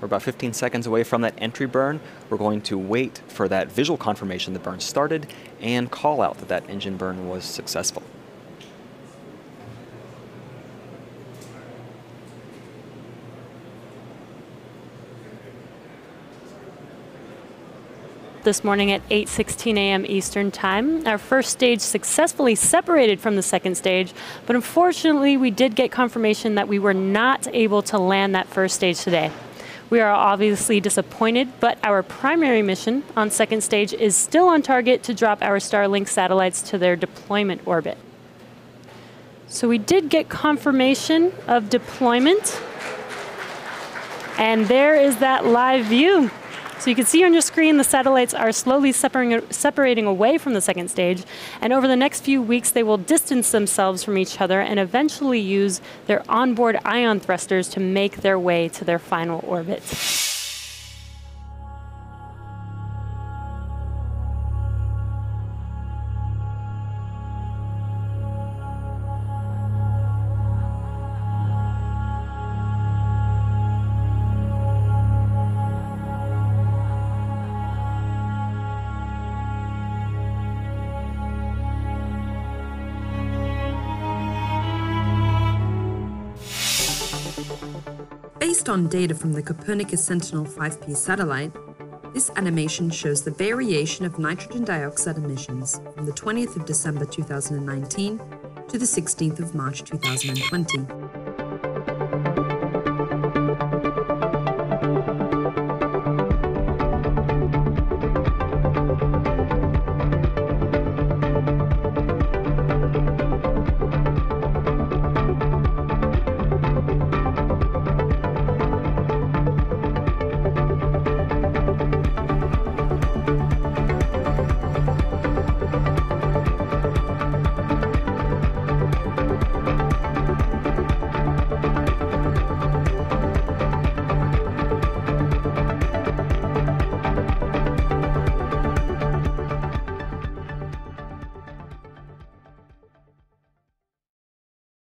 We're about 15 seconds away from that entry burn. We're going to wait for that visual confirmation the burn started and call out that that engine burn was successful. this morning at 8:16 a.m. Eastern Time. Our first stage successfully separated from the second stage, but unfortunately, we did get confirmation that we were not able to land that first stage today. We are obviously disappointed, but our primary mission on second stage is still on target to drop our Starlink satellites to their deployment orbit. So we did get confirmation of deployment. And there is that live view. So you can see on your screen the satellites are slowly separating, away from the second stage, and over the next few weeks they will distance themselves from each other and eventually use their onboard ion thrusters to make their way to their final orbit. Based on data from the Copernicus Sentinel-5P satellite, this animation shows the variation of nitrogen dioxide emissions from the 20th of December 2019 to the 16th of March 2020.